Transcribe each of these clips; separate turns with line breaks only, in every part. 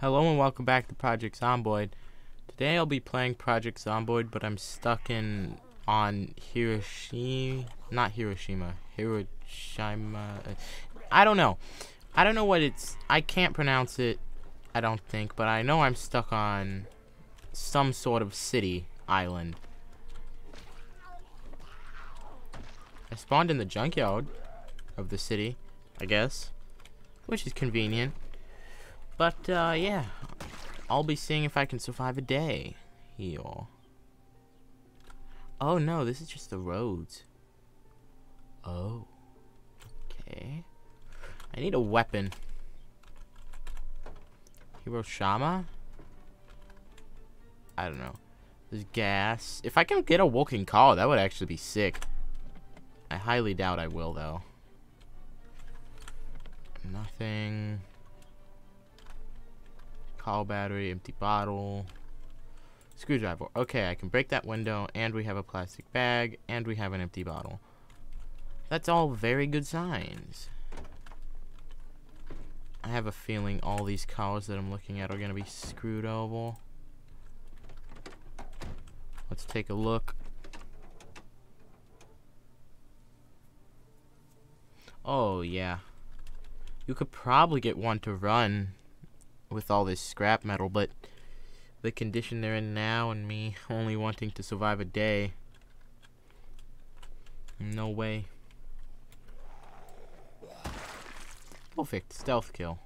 Hello and welcome back to Project Zomboid. Today I'll be playing Project Zomboid, but I'm stuck in on Hiroshima, not Hiroshima, Hiroshima. Uh, I don't know. I don't know what it's. I can't pronounce it. I don't think, but I know I'm stuck on some sort of city island. I spawned in the junkyard of the city, I guess, which is convenient. But, uh, yeah. I'll be seeing if I can survive a day here. Oh, no, this is just the roads. Oh. Okay. I need a weapon. Hiroshima? I don't know. There's gas. If I can get a walking car, that would actually be sick. I highly doubt I will, though. Nothing. Call battery, empty bottle. Screwdriver. Okay, I can break that window, and we have a plastic bag, and we have an empty bottle. That's all very good signs. I have a feeling all these cars that I'm looking at are going to be screwed over. Let's take a look. Oh, yeah. You could probably get one to run with all this scrap metal, but the condition they're in now and me only wanting to survive a day. No way. Perfect. Stealth kill.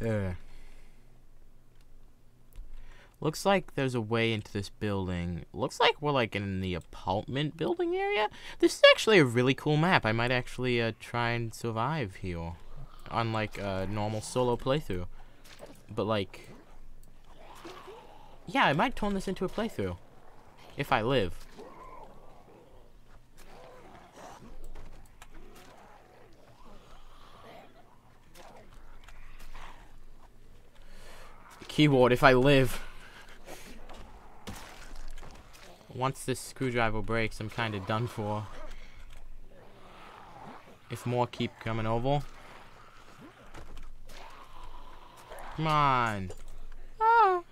Ugh. Looks like there's a way into this building. Looks like we're like in the apartment building area. This is actually a really cool map. I might actually uh, try and survive here. On like a normal solo playthrough. But like... Yeah, I might turn this into a playthrough. If I live. Keyboard, if I live. Once this screwdriver breaks, I'm kind of done for. If more keep coming over. Come on. Ah.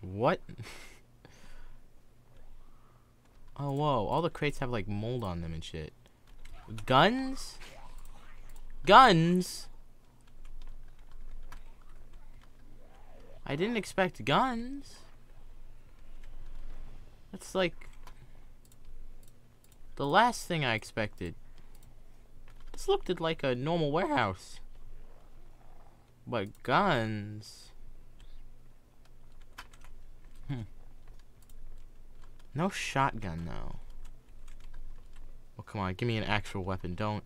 What? oh, whoa. All the crates have, like, mold on them and shit. Guns? Guns? I didn't expect guns. That's like the last thing I expected. This looked like a normal warehouse. But guns... Hmm. No shotgun, though. Oh, come on. Give me an actual weapon. Don't...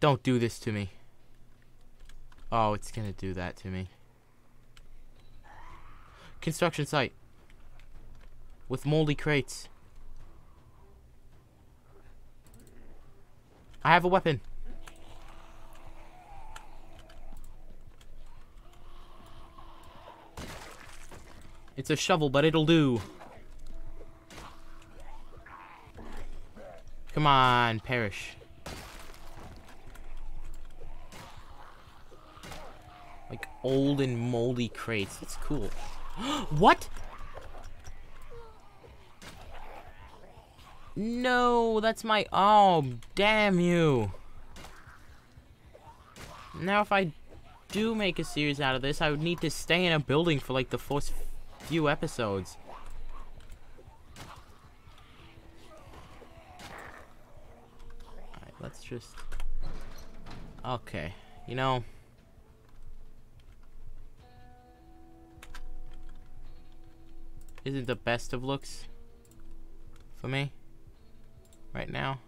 Don't do this to me. Oh, it's gonna do that to me. Construction site with moldy crates. I have a weapon. It's a shovel, but it'll do. Come on, perish. Like old and moldy crates. That's cool. what? No, that's my... Oh, damn you. Now, if I do make a series out of this, I would need to stay in a building for, like, the first few episodes. Alright, let's just... Okay, you know... Isn't the best of looks for me? Right now.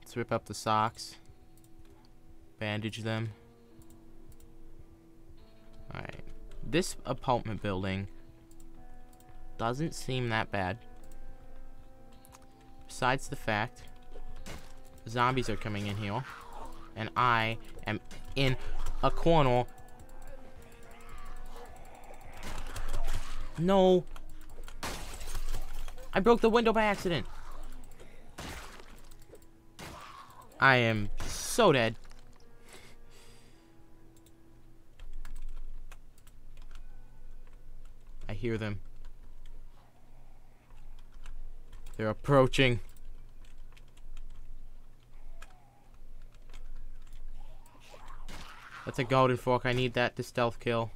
Let's rip up the socks. Bandage them. Alright. This apartment building doesn't seem that bad. Besides the fact zombies are coming in here and I am in a corner. No, I broke the window by accident. I am so dead. I hear them. They're approaching. That's a golden fork. I need that to stealth kill.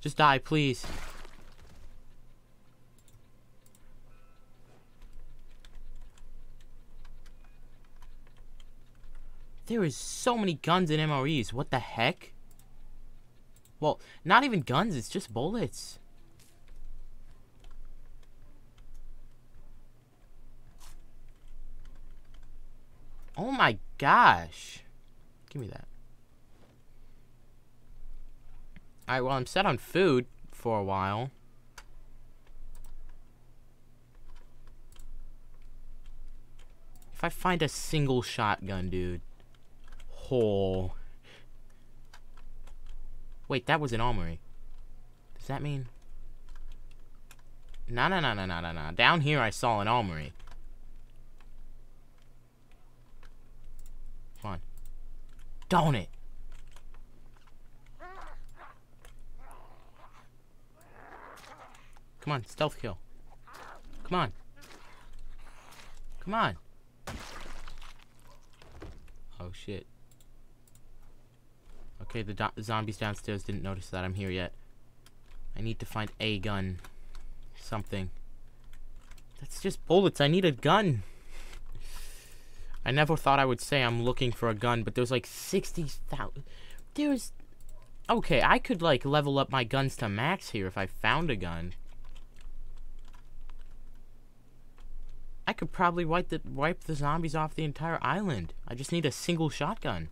Just die, please. There is so many guns and MREs. What the heck? Well, not even guns. It's just bullets. Oh my gosh. Give me that. Alright, well, I'm set on food for a while. If I find a single shotgun, dude. Oh. Wait, that was an armory. Does that mean... No, no, no, no, no, no, no. Down here I saw an armory. Come on. Don't it! Come on, stealth kill. Come on. Come on. Oh, shit. Okay, the, the zombies downstairs didn't notice that I'm here yet. I need to find a gun. Something. That's just bullets. I need a gun. I never thought I would say I'm looking for a gun, but there's like 60,000. There's... Okay, I could like level up my guns to max here if I found a gun. I could probably wipe the wipe the zombies off the entire island. I just need a single shotgun.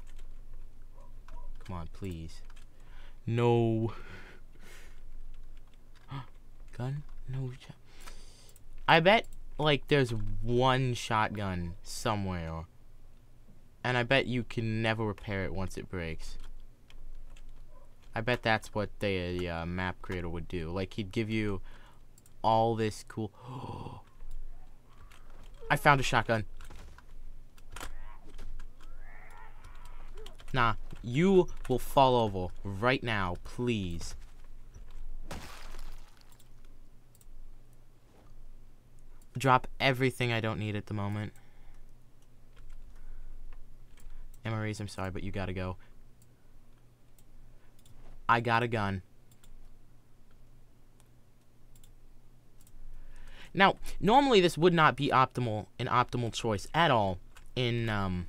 Come on, please. No. Gun? No. I bet like there's one shotgun somewhere. And I bet you can never repair it once it breaks. I bet that's what the uh, map creator would do. Like he'd give you all this cool I found a shotgun. Nah, you will fall over right now, please. Drop everything I don't need at the moment. MREs, I'm sorry, but you gotta go. I got a gun. Now, normally this would not be optimal, an optimal choice at all in um,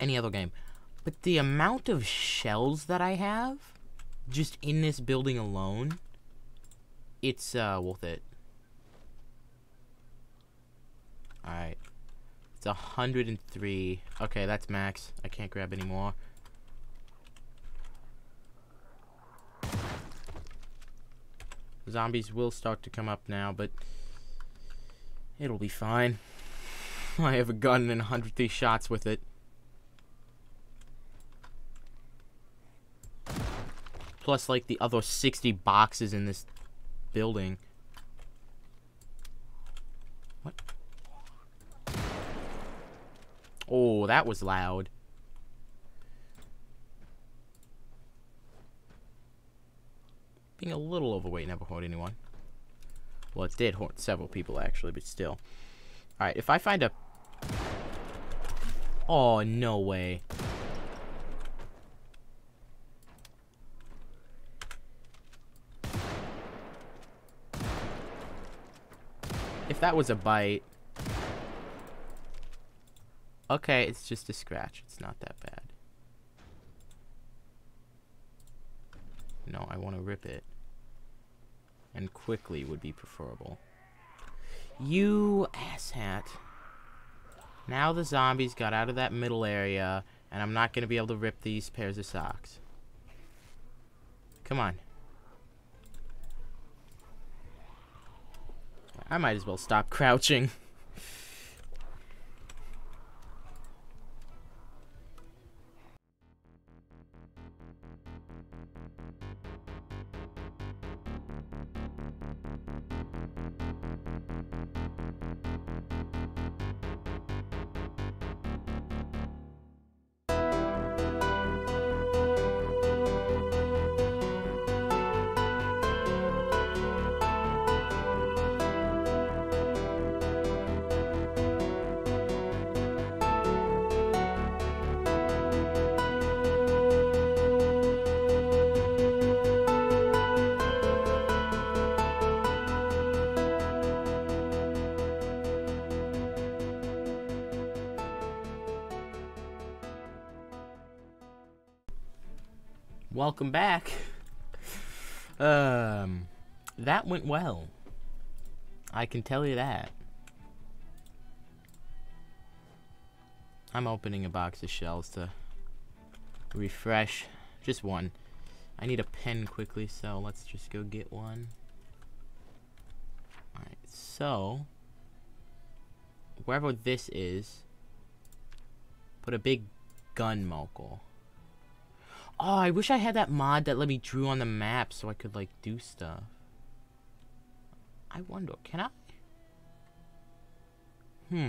any other game. But the amount of shells that I have, just in this building alone, it's uh, worth it. Alright. It's 103. Okay, that's max. I can't grab any more. Zombies will start to come up now, but It'll be fine. I have a gun and 103 shots with it. Plus, like, the other 60 boxes in this building. What? Oh, that was loud. Being a little overweight never hurt anyone. Well, it did hurt several people, actually, but still. Alright, if I find a... Oh, no way. That was a bite... Okay, it's just a scratch. It's not that bad. No, I want to rip it and quickly would be preferable. You asshat. Now the zombies got out of that middle area, and I'm not going to be able to rip these pairs of socks. Come on. I might as well stop crouching. Welcome back. Um, that went well. I can tell you that. I'm opening a box of shells to refresh. Just one. I need a pen quickly, so let's just go get one. Alright, so wherever this is, put a big gun mokel. Oh, I wish I had that mod that let me drew on the map so I could, like, do stuff. I wonder, can I? Hmm.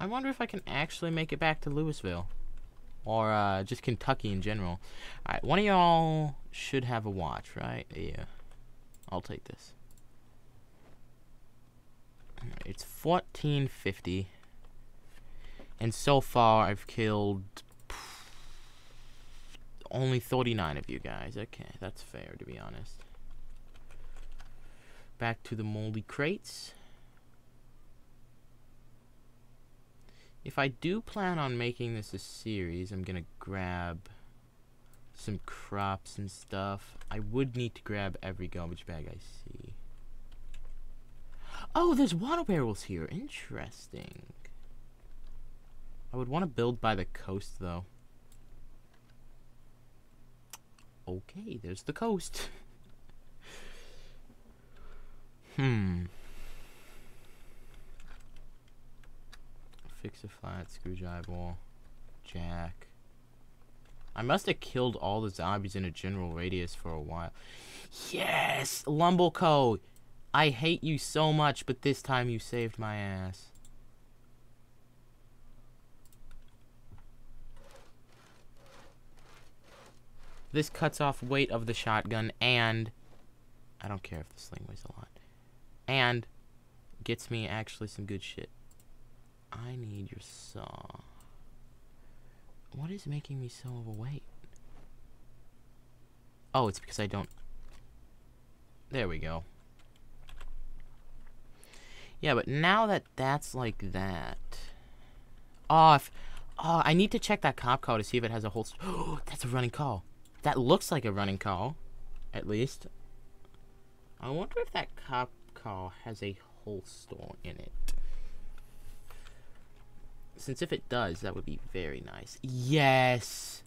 I wonder if I can actually make it back to Louisville. Or, uh, just Kentucky in general. Alright, one of y'all should have a watch, right? Yeah. I'll take this. It's 1450. And so far, I've killed only 39 of you guys. Okay, that's fair, to be honest. Back to the moldy crates. If I do plan on making this a series, I'm gonna grab some crops and stuff. I would need to grab every garbage bag I see. Oh, there's water barrels here. Interesting. I would want to build by the coast, though. Okay, there's the coast. hmm. Fix a flat screwdriver. Jack. I must have killed all the zombies in a general radius for a while. Yes! Lumble I hate you so much, but this time you saved my ass. This cuts off weight of the shotgun and I don't care if the sling weighs a lot. And gets me actually some good shit. I need your saw. What is making me so overweight? Oh, it's because I don't... There we go. Yeah, but now that that's like that... Oh, oh, I need to check that cop car to see if it has a whole... Oh, that's a running call. That looks like a running call, at least. I wonder if that cop car has a holster in it. Since if it does, that would be very nice. Yes!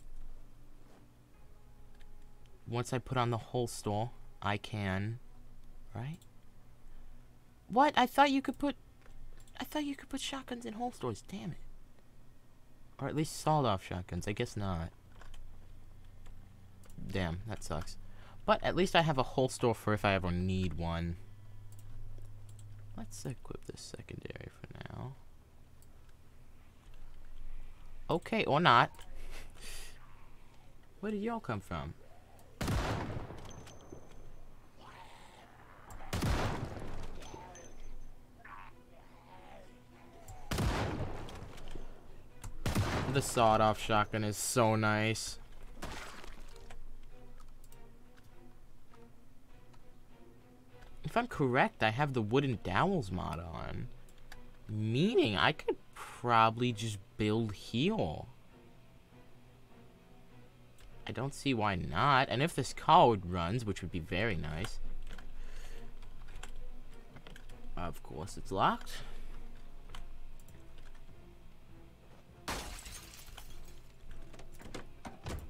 Once I put on the holster, I can... Right? What? I thought you could put... I thought you could put shotguns in holsters. Damn it. Or at least sawed-off shotguns. I guess not. Damn, that sucks. But at least I have a holster for if I ever need one. Let's equip this secondary for now. Okay, or not. Where did y'all come from? The sawed-off shotgun is so nice. If I'm correct, I have the wooden dowels mod on. Meaning I could probably just build here. I don't see why not. And if this code runs, which would be very nice. Of course it's locked.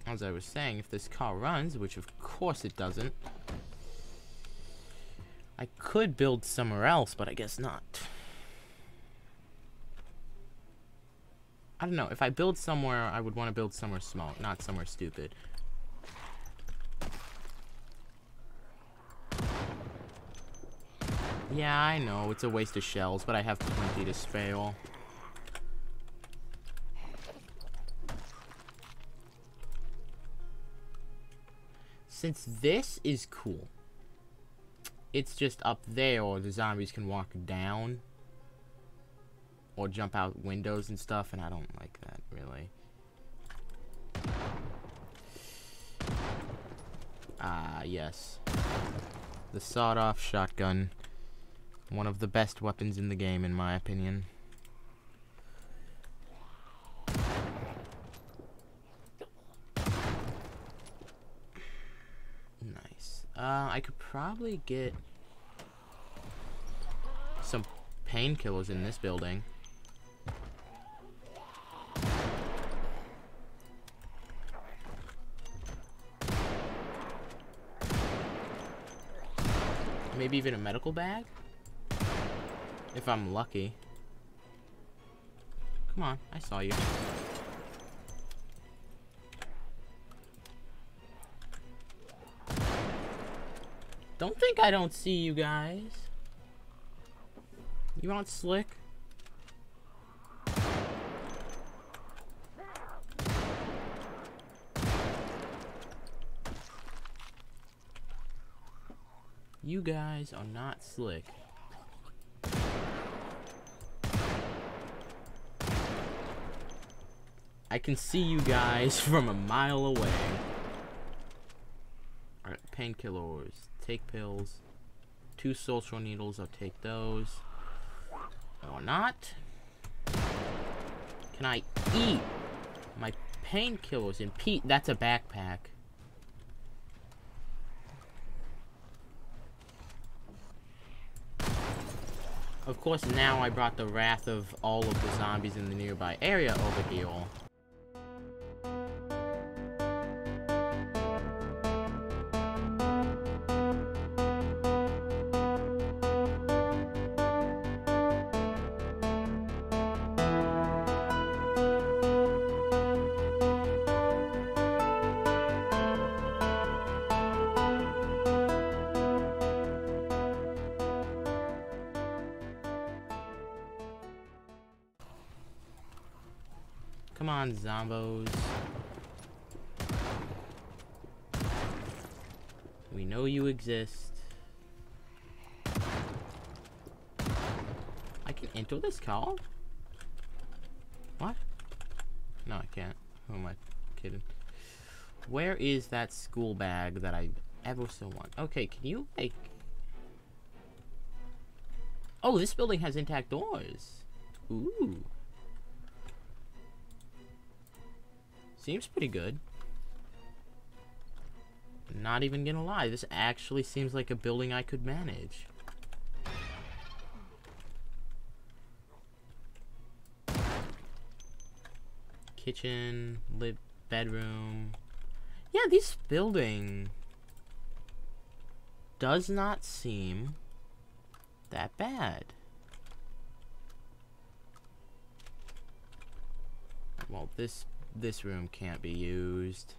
As I was saying, if this car runs, which of course it doesn't, I could build somewhere else, but I guess not. I don't know. If I build somewhere, I would want to build somewhere small, not somewhere stupid. Yeah, I know. It's a waste of shells, but I have plenty to spare. Since this is cool, it's just up there or the zombies can walk down or jump out windows and stuff and I don't like that really. Ah, yes. The sawed-off shotgun. One of the best weapons in the game, in my opinion. Uh, I could probably get some painkillers in this building. Maybe even a medical bag? If I'm lucky. Come on, I saw you. Don't think I don't see you guys. You aren't slick. You guys are not slick. I can see you guys from a mile away. Alright, painkillers. Take pills. Two suture needles, I'll take those. Or not. Can I eat my painkillers and Pete? That's a backpack. Of course, now I brought the wrath of all of the zombies in the nearby area over here. On, zombos. We know you exist. I can enter this car? What? No, I can't. Who am I kidding? Where is that school bag that I ever so want? Okay, can you, like... Oh, this building has intact doors. Ooh. Seems pretty good. Not even gonna lie, this actually seems like a building I could manage. Kitchen, lit bedroom. Yeah, this building does not seem that bad. Well, this this room can't be used.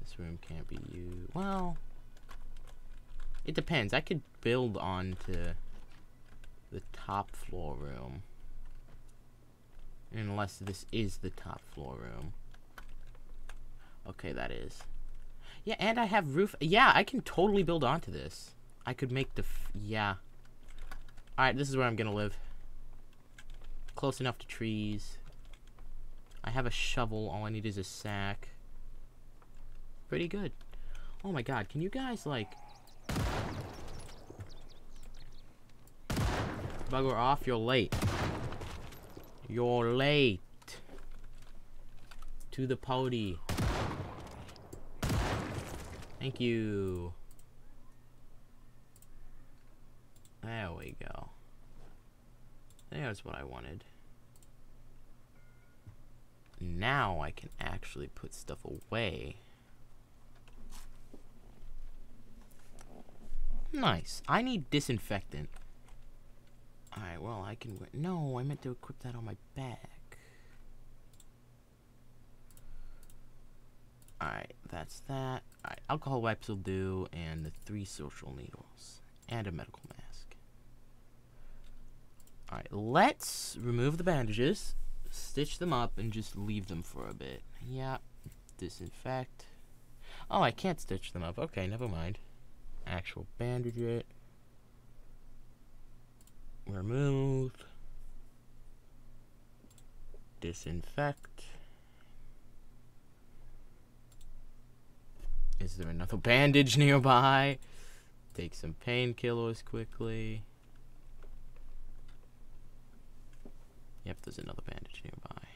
This room can't be used. Well, it depends. I could build onto the top floor room. Unless this is the top floor room. Okay, that is. Yeah, and I have roof. Yeah, I can totally build onto this. I could make the. yeah. Alright, this is where I'm gonna live. Close enough to trees. I have a shovel. All I need is a sack. Pretty good. Oh my god, can you guys, like... Bugger off, you're late. You're late. To the party. Thank you. There we go. There's what I wanted. Now I can actually put stuff away. Nice. I need disinfectant. Alright, well, I can... No, I meant to equip that on my back. Alright, that's that. Alright, alcohol wipes will do, and the three suture needles. And a medical mask. Alright, let's remove the bandages stitch them up and just leave them for a bit. Yeah, disinfect. Oh, I can't stitch them up. Okay, never mind. Actual bandage it. Remove. Disinfect. Is there another bandage nearby? Take some painkillers quickly. Yep, there's another bandage nearby.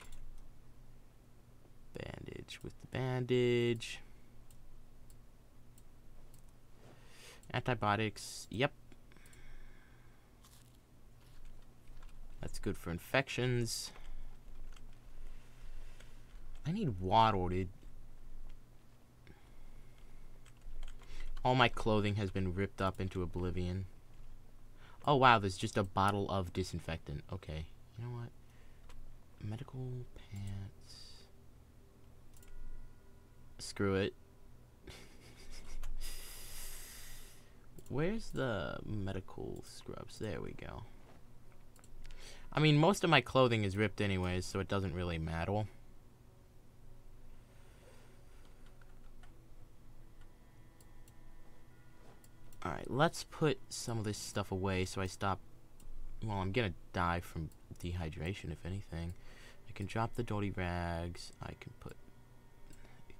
Bandage with the bandage. Antibiotics, yep. That's good for infections. I need water, dude. All my clothing has been ripped up into oblivion. Oh wow, there's just a bottle of disinfectant. Okay, you know what? Medical pants. Screw it. Where's the medical scrubs? There we go. I mean, most of my clothing is ripped anyways, so it doesn't really matter. Alright, let's put some of this stuff away so I stop... Well, I'm gonna die from dehydration, if anything. Can drop the dirty rags. I can put...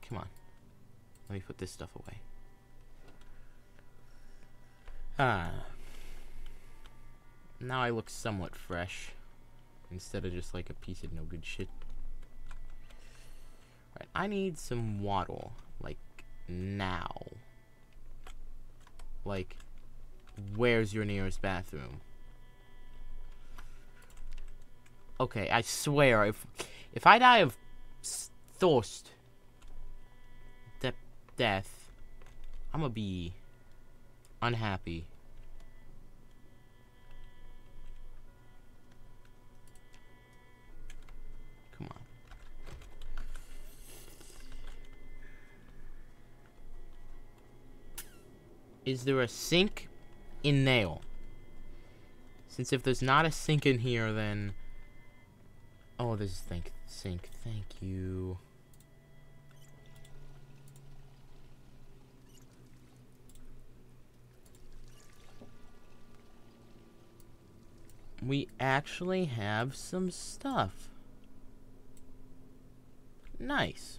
Come on. Let me put this stuff away. Ah. Now I look somewhat fresh. Instead of just like a piece of no good shit. Right, I need some water. Like, now. Like, where's your nearest bathroom? Okay, I swear, if if I die of thirst, de death, I'm gonna be unhappy. Come on. Is there a sink in nail? Since if there's not a sink in here, then... Oh, this is thank Sink. Thank you. We actually have some stuff. Nice.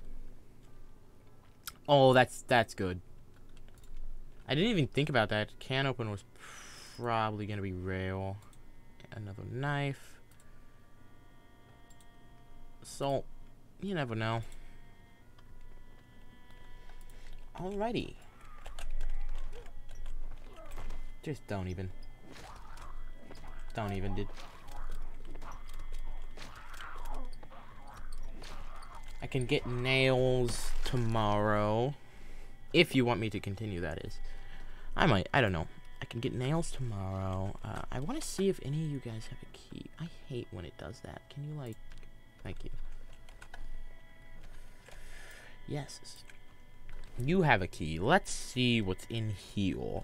Oh, that's that's good. I didn't even think about that. Can open was probably going to be rail. Another knife. Salt. You never know. Alrighty. Just don't even. Don't even, did. I can get nails tomorrow. If you want me to continue, that is. I might. I don't know. I can get nails tomorrow. Uh, I want to see if any of you guys have a key. I hate when it does that. Can you, like... Thank you. Yes. You have a key. Let's see what's in here.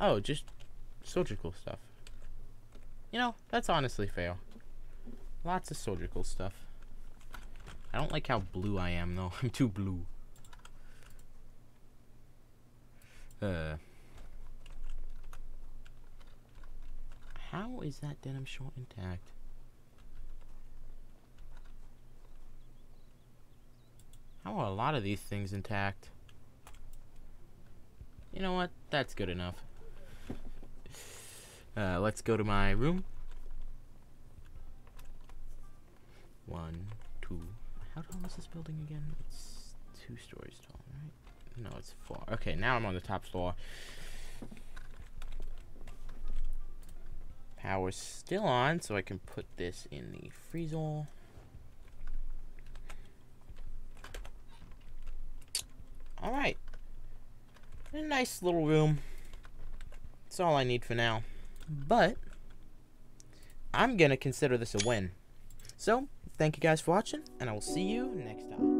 Oh, just surgical stuff. You know, that's honestly fair. Lots of surgical stuff. I don't like how blue I am, though. I'm too blue. Uh, how is that denim short intact? How are a lot of these things intact? You know what? That's good enough. Uh, let's go to my room. One, two. How tall is this building again? It's two stories tall, right? No, it's four. Okay, now I'm on the top floor. Power's still on, so I can put this in the freezer. Alright. A nice little room. That's all I need for now. But, I'm going to consider this a win. So, thank you guys for watching, and I will see you next time.